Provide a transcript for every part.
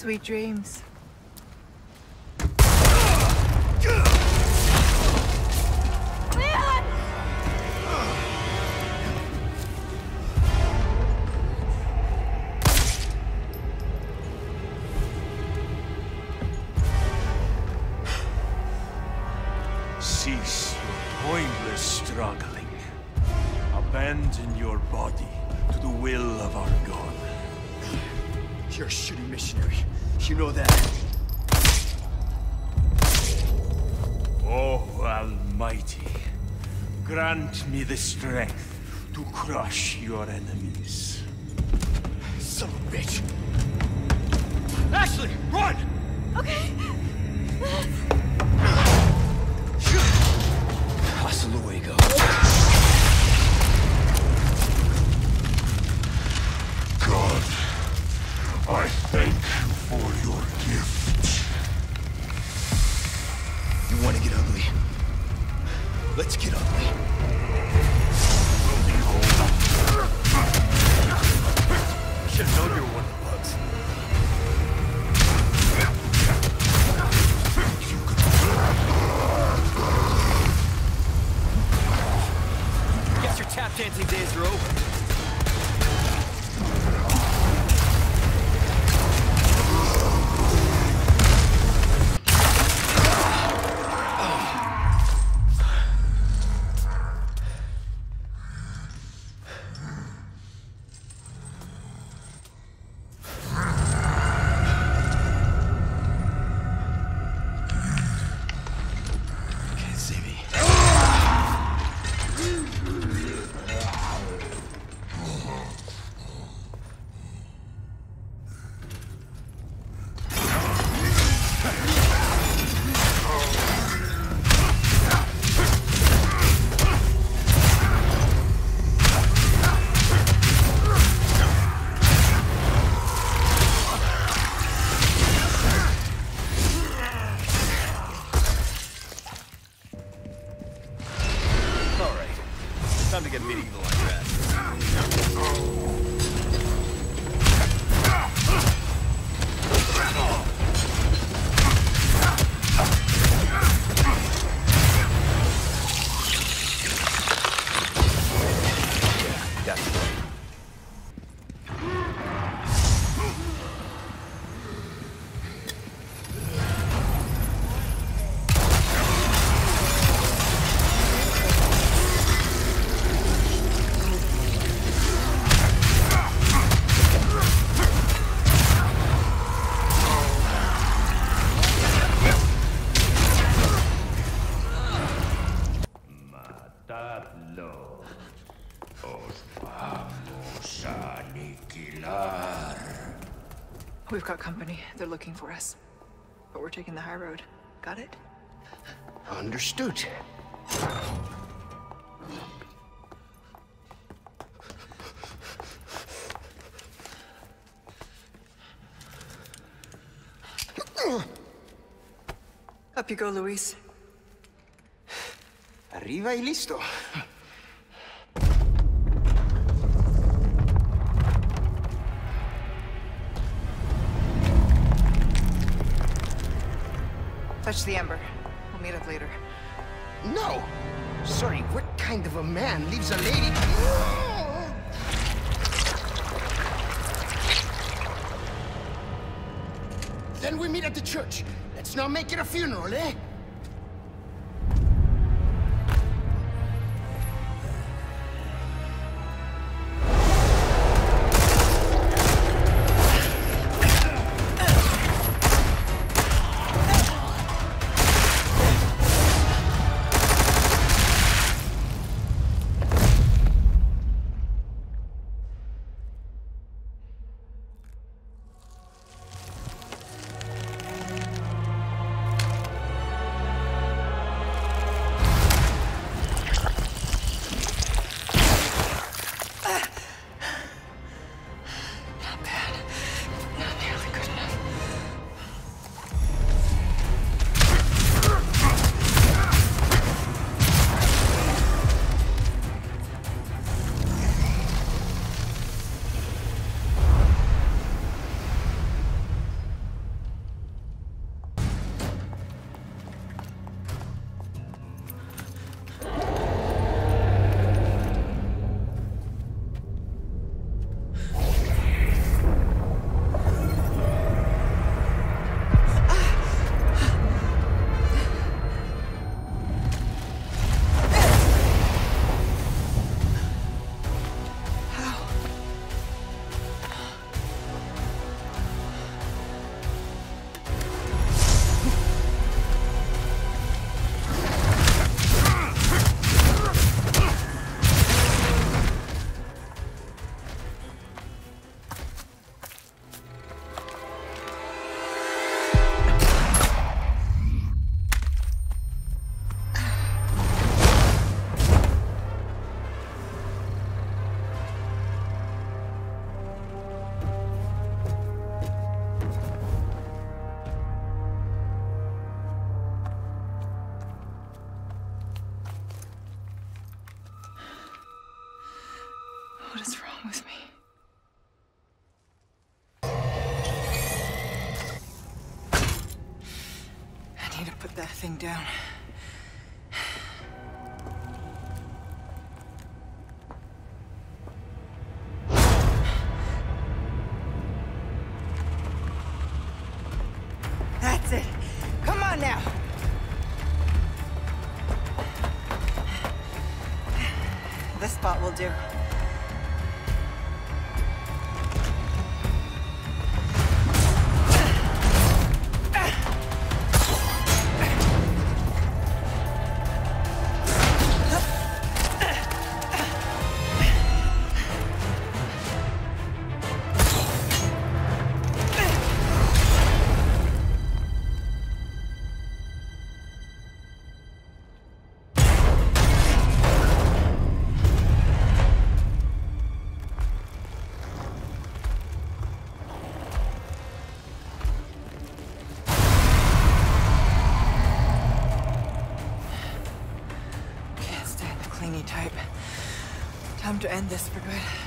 Sweet dreams. me the strength to crush your enemies. Son of a bitch! Ashley, run! Okay. Hasta luego. God, I thank you for your gift. You want to get ugly? Let's get ugly. Got company. They're looking for us. But we're taking the high road. Got it? Understood. Up you go, Luis. Arriva y listo. Touch the ember. We'll meet up later. No! Sorry, what kind of a man leaves a lady... Then we meet at the church. Let's not make it a funeral, eh? What is wrong with me? I need to put that thing down. That's it. Come on now. This spot will do. Time to end this for good.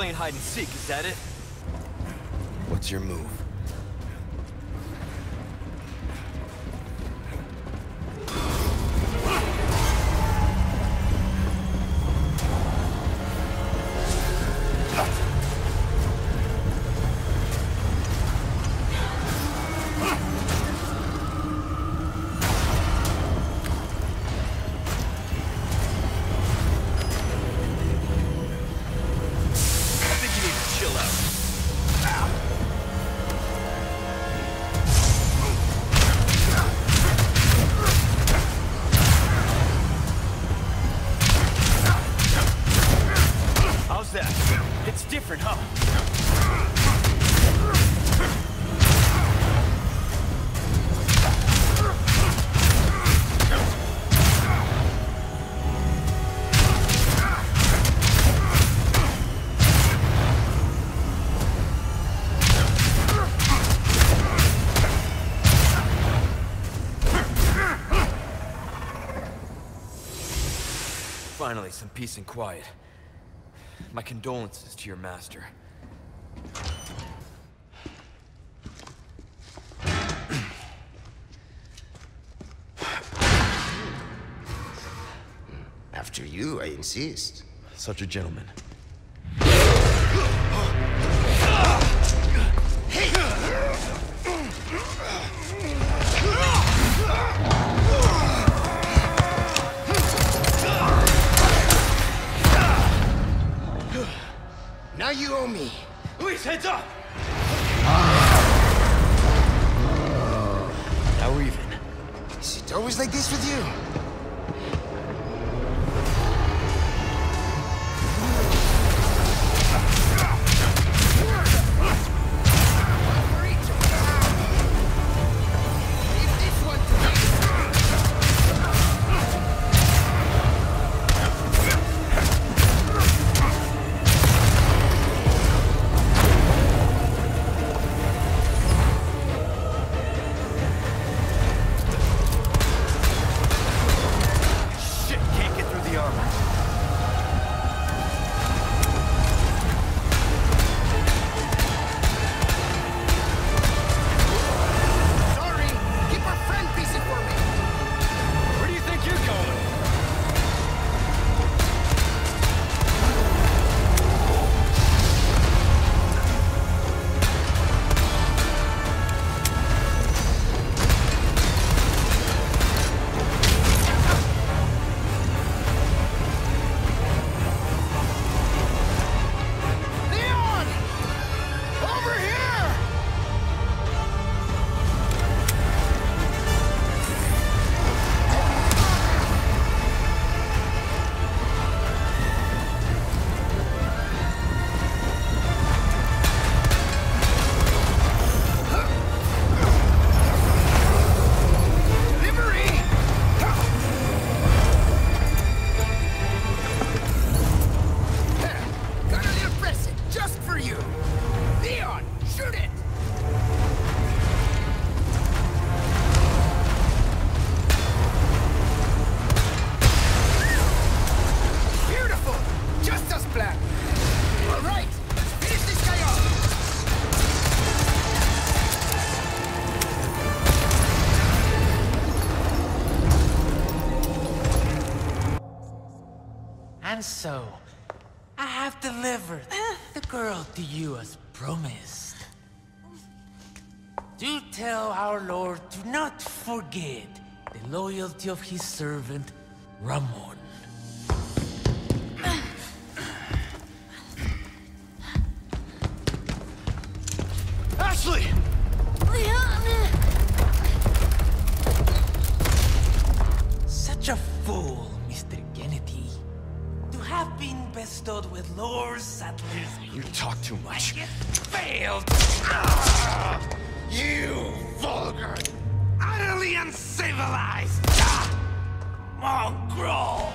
Playing hide and seek, is that it? What's your move? Different, huh? Finally, some peace and quiet. My condolences to your master. After you, I insist. Such a gentleman. Now you owe me. Luis, heads up! Now we're even. Is it always like this with you? And so, I have delivered the girl to you as promised. Do tell our Lord to not forget the loyalty of his servant, Ramon. Bestowed with You talk too much. failed. You vulgar! Utterly uncivilized. Ah! Mongrel.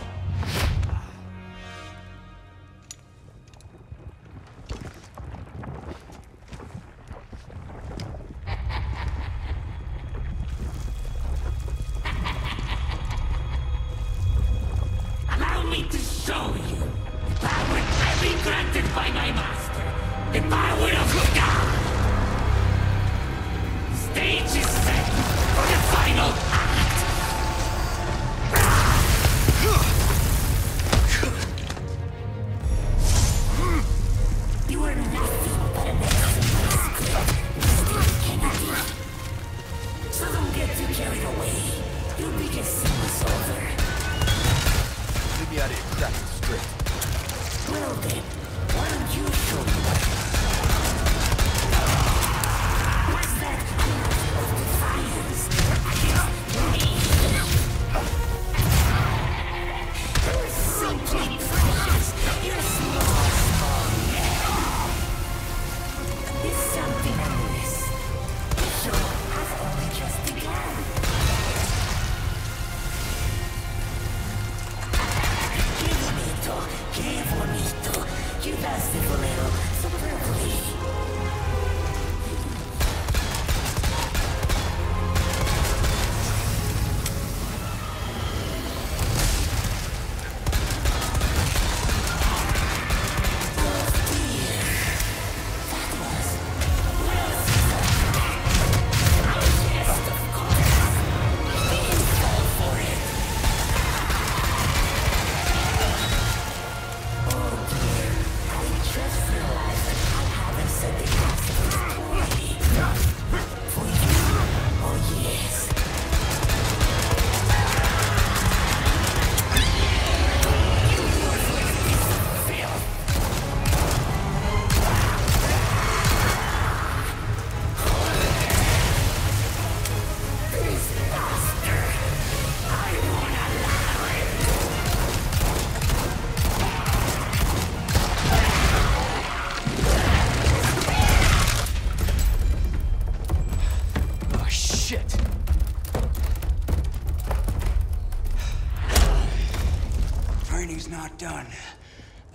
Training's.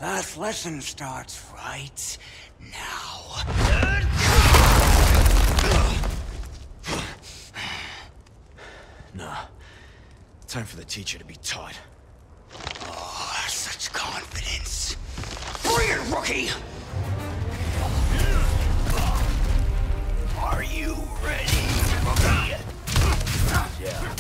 Last lesson starts right now. Nah. Time for the teacher to be taught. Oh, such confidence. Bring it, rookie! Are you ready, rookie? Yeah.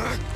I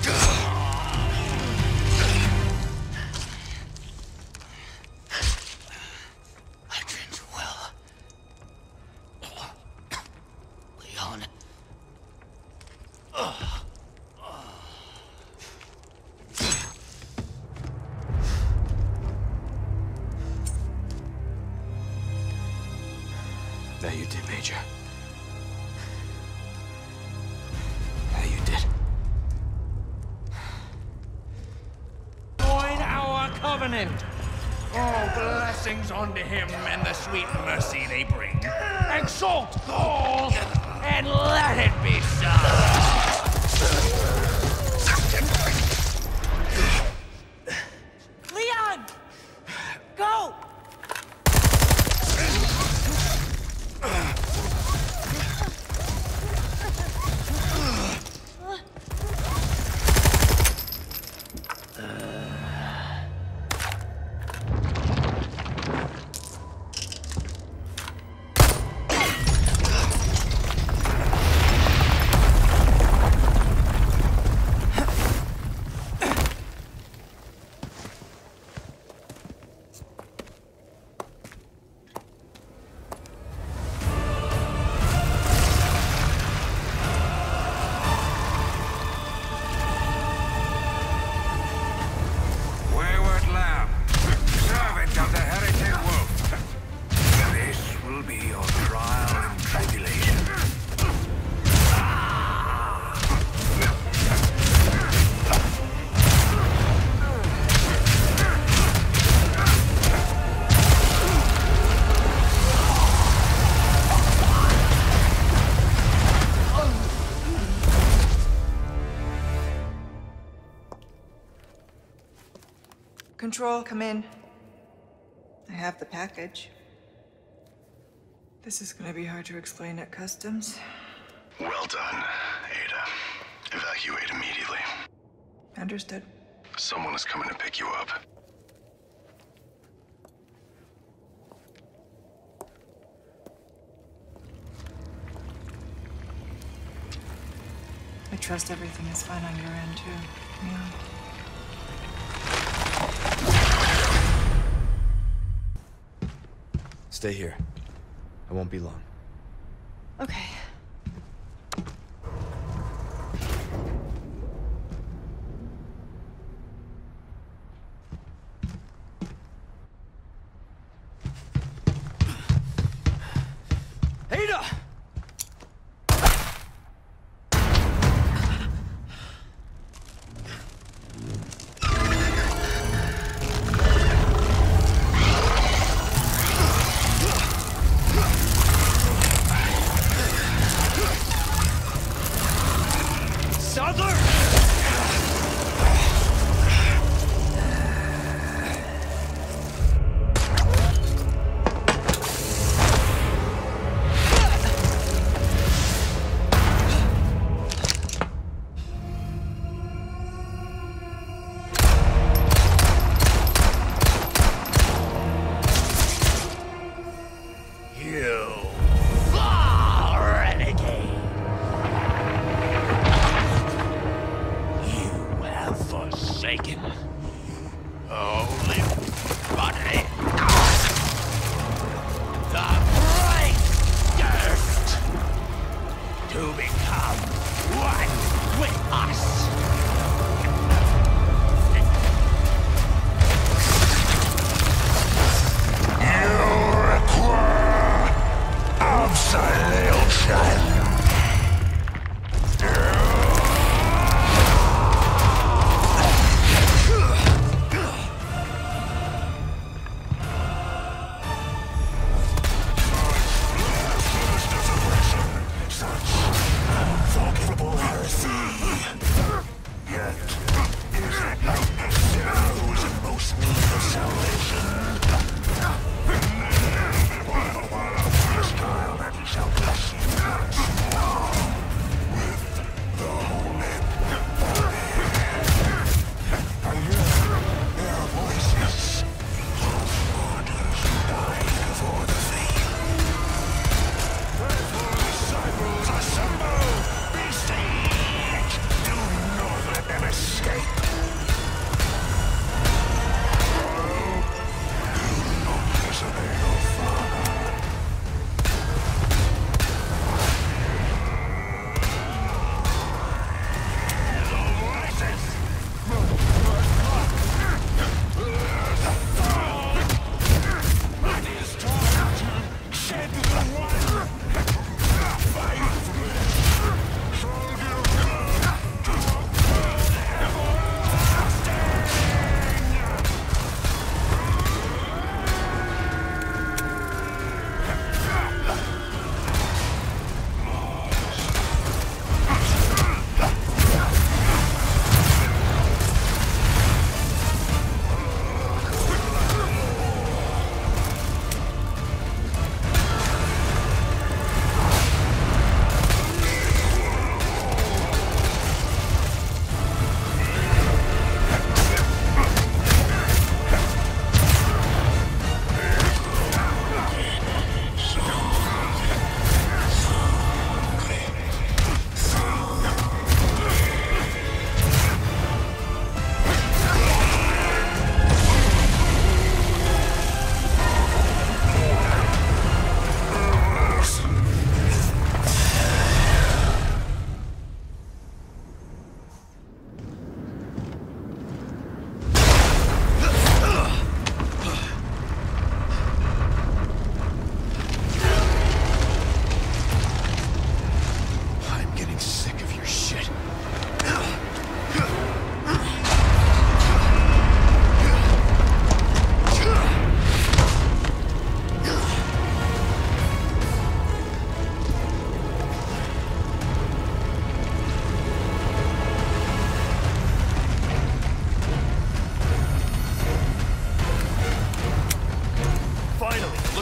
blessings unto him and the sweet mercy they bring. Exalt Gaul and let it be Control, come in. I have the package. This is gonna be hard to explain at customs. Well done, Ada. Evacuate immediately. Understood. Someone is coming to pick you up. I trust everything is fine on your end, too. Yeah. Stay here. I won't be long. Okay.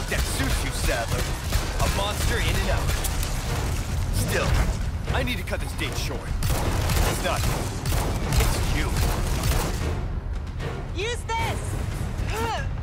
look that suits you, Saddler. A monster in and out. Still, I need to cut this date short. It's not you. It's you. Use this!